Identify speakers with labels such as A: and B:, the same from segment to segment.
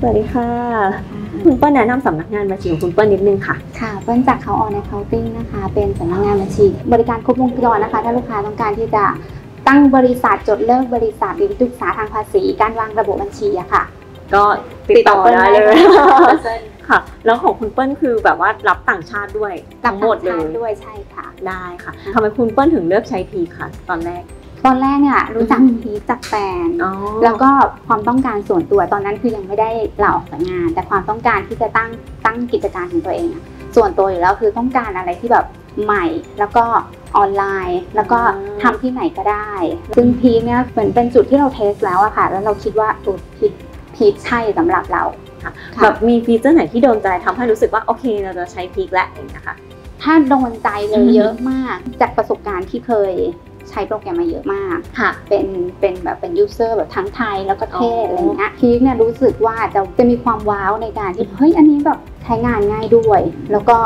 A: สวัสดีค่ะ คุณเปิ้ลแนะนำสำนักงานบัญชีของคุณเปิ้ลนิดนึงค่ะ
B: ค่ะ เปิ้ลจากเขาออนในเคาน์ติ้งนะคะ เป็นสำนักงานบัญชี บริการครบวงจรนะคะ ถ้าลูกค้าต้องการที่จะตั้งบริษัทจดเลิกบริษัทหรือศึกษาทางภาษี การวางระบบบัญชีอะค่ะ
A: ก็ติดต่อ
B: ปิ้
A: ได้เลย
B: ได้
A: ค่ะ แล้วของคุณเปิ้ลคือแบบว่ารับต่างชาติด้วย
B: รั
A: ทั้
B: บ
A: งหมดเล
B: ต่างชาติ
A: ย
B: ด้วยใช่ค่ะ
A: ได้ค่ะทำไมคุณเปิ้ลถึงเลือกใช้พีค่ะ ตอนแรก
B: ตอนแรกเนี่ยรู้จัก
A: อืม
B: พีคจากแฟน
A: อ๋อ
B: แล้วก็ความต้องการส่วนตัวตอนนั้นคือยังไม่ได้ลาออกจากงาน แต่ความต้องการที่จะตั้งตั้งกิจการของตัวเองอะส่วนตัวอยู่แล้วคือต้องการอะไรที่แบบใหม่แล้วก็ออนไลน์ แล้วก็ทำที่ไหนก็ได้ ซึ่ง PEAK เนี่ยเหมือนเป็นจุดที่เรา test แล้วอะค่ะ แล้วเราคิดว่าเออ PEAK PEAK ใช่สำหรับเรา
A: ค่ะ
B: ค่ะ
A: แบบมี feature ไหนที่โดนใจทำให้รู้สึกว่าโอเคเราจะใช้ PEAK แล้วอย่างเงี้ยค่ะ
B: ถ้าโดนใจเลยอื
A: ม
B: เยอะมากจากประสบการณ์ที่เคย ใช้โปรแกรมมาเยอะมาก
A: ค่ะ
B: เป็นเป็นแบบเป็น user แบบทั้งไทยแล้วก็เทศ
A: อ๋ออ
B: อะไรอย่างเงี้ย PEAK เนี่ยรู้สึกว่าจะจะมีความ wow ในการที่เฮ้ยอันนี้แบบใช้งานง่ายด้วย แล้วก็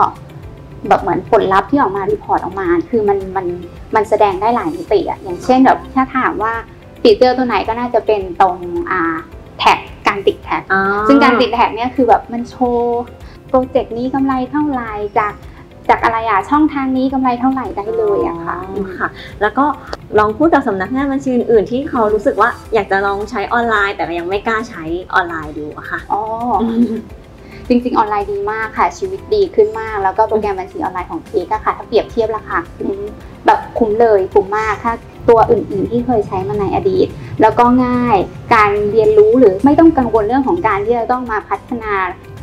B: แบบเหมือนผลลัพธ์ที่ออกมา report ออกมา คือมันมันมันแสดงได้หลายมิติอะอย่างเช่นแบบถ้าถามว่า feature ตัวไหนก็น่าจะเป็นตรงอ่า tag การติด tag
A: อ๋อ
B: ซึ่งการติด tag เนี่ยคือแบบมันโชว์ project นี้กำไรเท่าไหร่จาก จากอะไรอะช่องทางนี้กำไรเท่าไหร่ได้เลยอะค่ะ
A: อ๋อค่ะ แล้วก็ลองพูดกับสำนักงานบัญชีอื่นๆที่เขารู้สึกว่าอยากจะลองใช้ออนไลน์ แต่ก็ยังไม่กล้าใช้ออนไลน์ดูอะค่ะ
B: อ๋อจริงๆ ออนไลน์ดีมากค่ะ ชีวิตดีขึ้นมาก แล้วก็โปรแกรมบัญชีออนไลน์ของพีกอะค่ะ ถ้าเปรียบเทียบราคาคุ้มแบบคุ้มเลยคุ้มมากถ้าตัวอื่นๆที่เคยใช้มาในอดีต แล้วก็ง่ายการเรียนรู้หรือไม่ต้องกังวลเรื่องของการที่จะต้องมาพัฒนา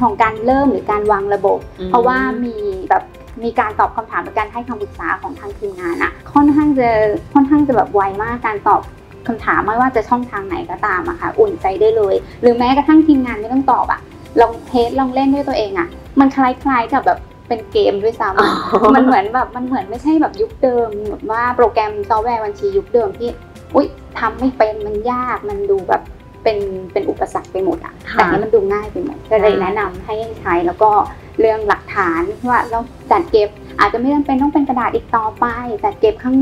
B: ของการเริ่มหรือการวางระบบ
A: อืม
B: เพราะว่ามีแบบ มีการตอบคำถามหรือการให้คำปรึกษาของทางทีมงานอะค่อนข้างจะค่อนข้างจะแบบไวมากการตอบคำถามไม่ว่าจะช่องทางไหนก็ตามอะค่ะอุ่นใจได้เลย หรือแม้กระทั่งทีมงานไม่ต้องตอบอะลอง test ลองเล่นด้วยตัวเองอะมันคล้ายๆกับแบบเป็นเกมด้วยซ้ำอะมันเหมือนแบบมันเหมือนไม่ใช่แบบยุคเดิมแบบว่าโปรแกรมซอฟต์แวร์บัญชียุคเดิมที่อุ้ยทำไม่เป็นมันยากมันดูแบบเป็นเป็นอุปสรรคไปหมดอะ
A: ค่ะ
B: แต่อันนี้มันดูง่ายไปหมดก็เลยแนะนำให้ใช้แล้วก็ เรื่องหลักฐานว่าเราจัดเก็บ อาจจะไม่จำเป็นต้องเป็นกระดาษอีกต่อไป จัดเก็บข้าง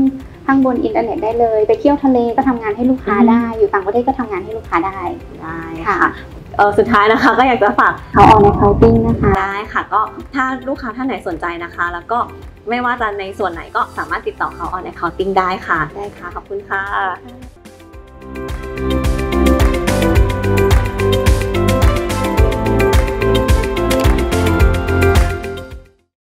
B: ข้างบนอินเทอร์เน็ตได้เลย ไปเที่ยวทะเลก็ทำงานให้ลูกค้า
A: อืม
B: ได้ อยู่ต่างประเทศก็ทำงานให้ลูกค้าได้
A: ได้
B: ค่ะ
A: ค่ะเออสุดท้ายนะคะก็อยากจะฝาก
B: Count On Accounting นะคะ
A: ได้ค่ะ ก็ถ้าลูกค้าท่านไหนสนใจนะคะ แล้วก็ไม่ว่าจะในส่วนไหนก็สามารถติดต่อ Count On Accounting ได้ค่ะได้ค่ะขอบคุณค่ะ